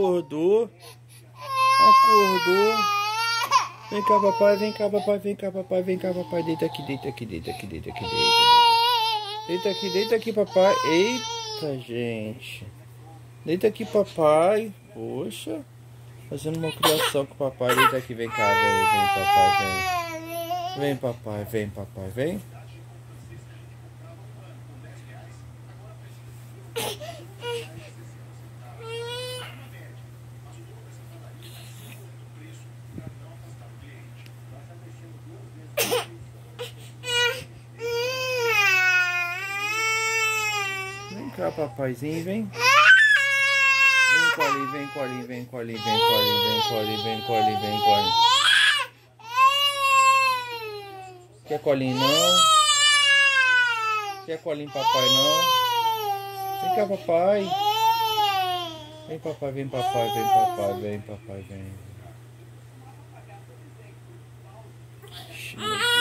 Acordou. Acordou. Vem cá, papai, vem cá, papai, vem cá, papai, vem cá, papai. Deita aqui, deita aqui, deita aqui, deita aqui, deita. Deita, aqui, deita aqui, papai. Eita, gente. Deita aqui, papai. Poxa. Fazendo uma criação com o papai. Deita aqui, vem cá, vem, vem, papai, vem. Vem, papai, vem, papai, vem. Cá, papaizinho, vem. Vem colinho, vem colinho, vem colinho, vem colinho, vem colinho, vem colinho, vem colinho. Quer colinho não? Quer colinho papai não? Vem cá, papai. Vem papai, vem papai, vem papai, vem papai, vem. Ixi, meu Deus.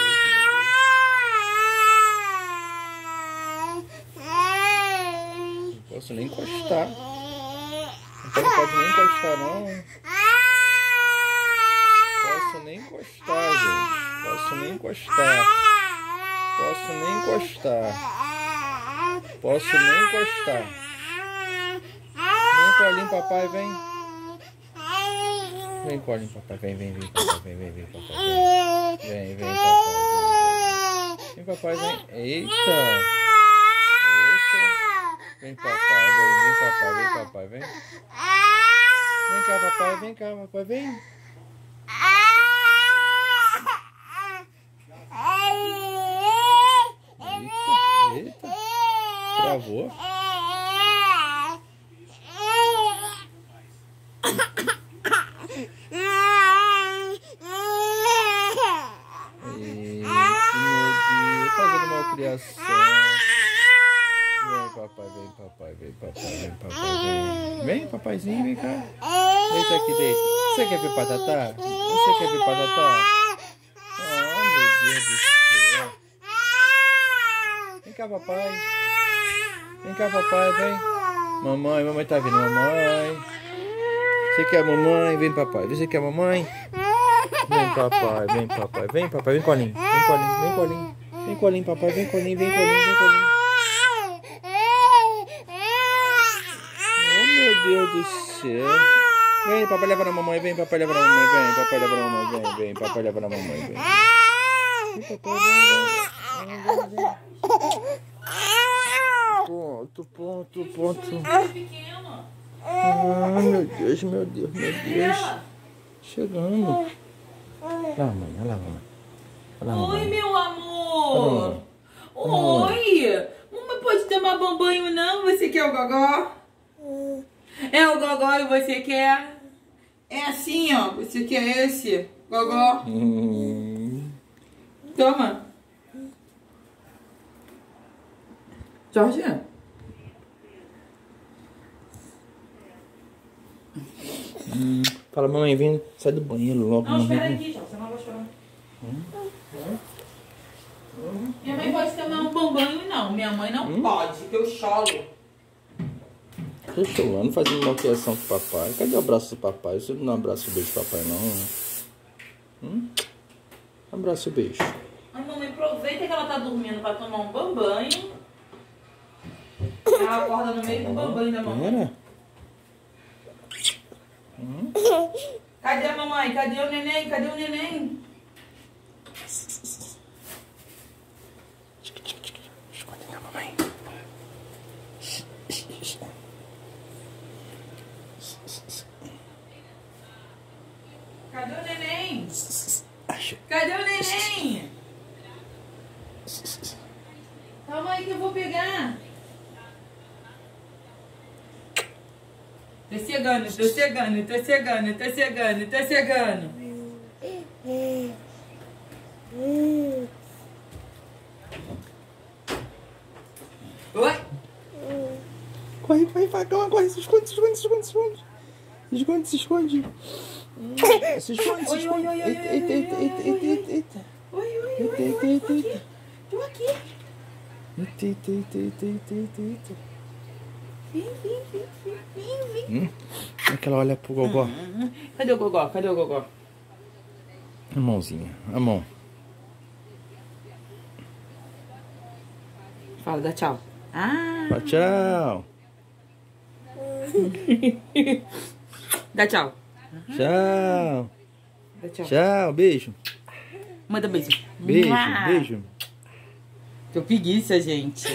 Não posso nem encostar. Então não pode nem encostar não. Posso nem encostar, gente. Posso nem encostar. Posso nem encostar. Posso nem encostar. Vem colinho, papai, vem. Vem colinho, papai, vem, vem, vem, papai, vem, vem, vem, papai, vem. Vem, vem, papai, vem. Vem, papai, vem. Eita. Poxa. Vem, papai, papai, vem, papai, vem. Vem cá, papai, vem cá, papai, vem. Eita, eita. Travou. Eita, meu Deus, fazendo malcriação. Vem, papai, vem, papai, vem, vem, papai, vem. Vem, papaizinho, vem cá. Deita aqui, deita. Você quer ver patatá? Você quer ver patatá? Oh, meu Deus do céu. Vem cá, papai. Vem cá, papai, vem. Mamãe, mamãe tá vindo, mamãe. Você quer mamãe? Vem, papai. Você quer mamãe? Vem, papai, vem, papai. Vem, papai, vem, colinho. Vem, colinho, vem, colinho. Vem, colinho, papai, vem, colinho, vem, colinho, vem, colinho. Oh, meu Deus do céu. Vem, papai leva na mamãe, vem, papai leva na mamãe, vem, papai leva na mamãe, vem, vem, papai leva na mamãe, vem. Vem, papai, vem, vem, vem, vem. Ponto, ponto, ponto. Ah, meu Deus, meu Deus, meu Deus. Chegando. Olha lá, mãe, olha lá, mãe. Olha lá, Oi, meu amor. Oi. Mamãe pode tomar banho não? Você quer o gogó? E você quer? É assim, ó. Você quer esse? Gogó. Hum, Toma. Jorge. hum. Fala, mamãe, vem, sai do banheiro logo, Não, espera aqui, Jorge. Você não vai chorar. Minha mãe pode tomar um banho não. Minha mãe não pode, que eu choro. Tô chorando, fazendo malcriação com o papai. Cadê o abraço do papai? Você não dá um abraço e beijo pro papai, não? Hum? Abraço e beijo. A mamãe aproveita que ela tá dormindo pra tomar um banho. Ela acorda no meio do banho da mamãe. Pera. Cadê a mamãe? Cadê o neném? Cadê o neném? Cadê o neném? Cadê o neném? Calma aí que eu vou pegar. Tô chegando, tô chegando, tô chegando, tô chegando, tô chegando. Oi? Vai, calma, corre, se esconde, se esconde, se esconde, se esconde. Se esconde, se esconde. Hum, Se esconde, se esconde. Eita, eita, eita, eita, eita, eita. Oi, oi, Eita, oi, eita, oi, eita, tô aqui. eita. Tô aqui. Eita, eita, eita, eita, eita, eita. Vem, vem, vem, vem, vem, vem. Hum? Como é que ela olha pro gogó? Cadê o gogó? Cadê o gogó? A mãozinha, a mão. Fala, dá tchau. Ah. Fala tchau. Dá tchau. Tchau. Dá tchau. Tchau, beijo. Manda beijo. Beijo, Mua. beijo. Tô preguiça, gente.